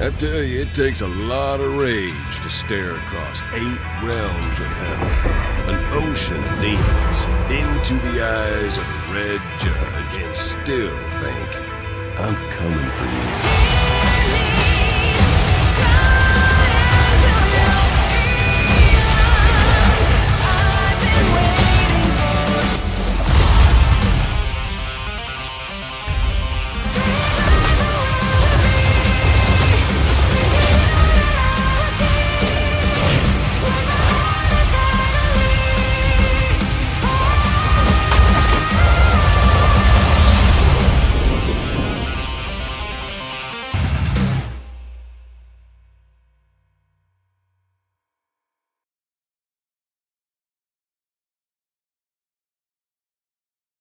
I tell you, it takes a lot of rage to stare across eight realms of heaven, an ocean of demons, into the eyes of a Red Judge, and still think, I'm coming for you.